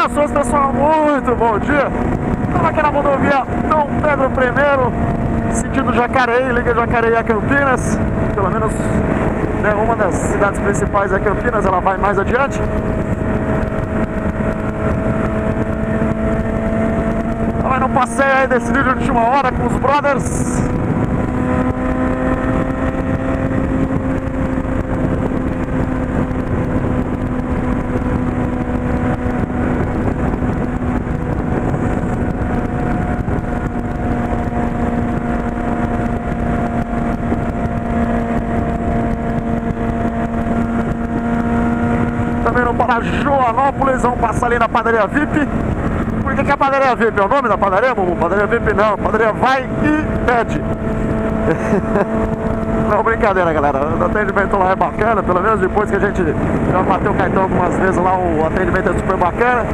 Saudações pessoal, muito bom dia! Estamos aqui na rodovia Dom Pedro I, sentido Jacareí, liga Jacareí a Campinas, pelo menos né, uma das cidades principais é Campinas, ela vai mais adiante. Ela vai no passeio aí decidido de última hora com os brothers. Joanópolis, vamos passar ali na padaria VIP. Por que, que é a padaria VIP? É o nome da padaria? Padaria VIP não, padaria vai e pede. Não, brincadeira, galera. O atendimento lá é bacana, pelo menos depois que a gente já bateu o cartão algumas vezes lá, o atendimento é super bacana.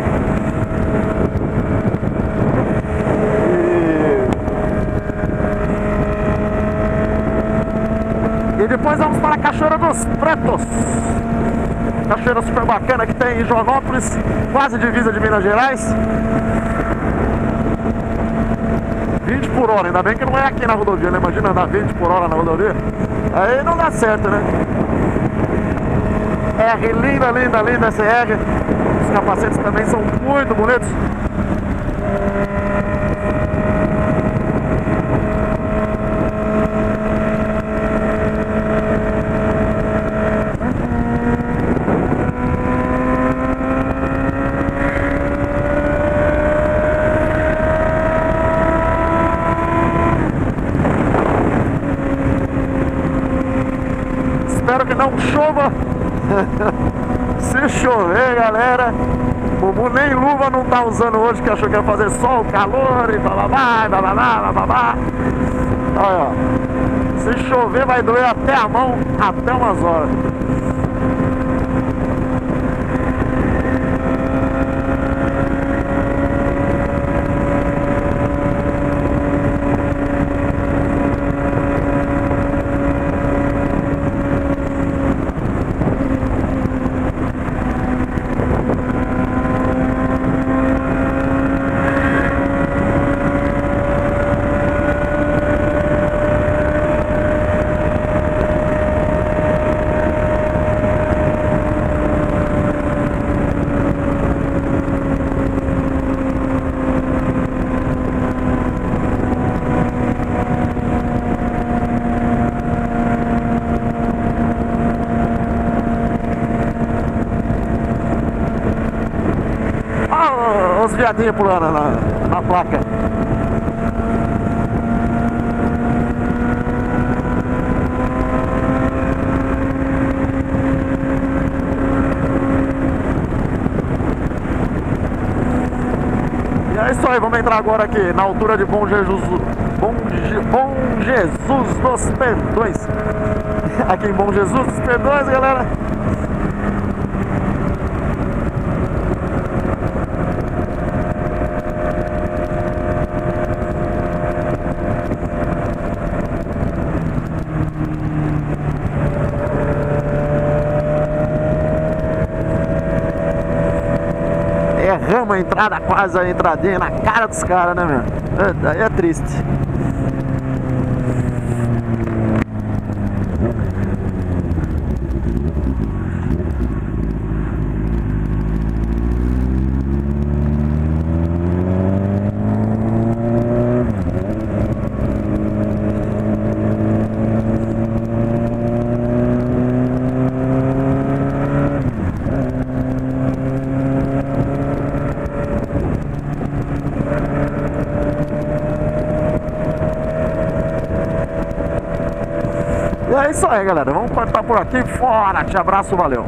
E, e depois vamos para a Cachoeira dos Pretos. Cachoeira super bacana que tem em Joanópolis, quase divisa de Minas Gerais. 20 por hora, ainda bem que não é aqui na rodovia, né? Imagina andar 20 por hora na rodovia. Aí não dá certo, né? R, linda, linda, linda essa R. Os capacetes também são muito bonitos. Espero que não chova. Se chover, galera. Bubu nem luva não tá usando hoje, que achou que ia fazer sol, calor e bababá, bababá, bababá. Olha, ó. Se chover, vai doer até a mão, até umas horas. Viadinhos pulando na, na placa. E é isso aí, vamos entrar agora aqui na altura de Bom Jesus, Bom, Je, Bom Jesus dos Perdões. Aqui em Bom Jesus dos Perdões, galera. Erramos a entrada, quase a entradinha na cara dos caras, né, meu? É, Daí é triste. É isso aí, galera. Vamos cortar por aqui. Fora. Te abraço, valeu.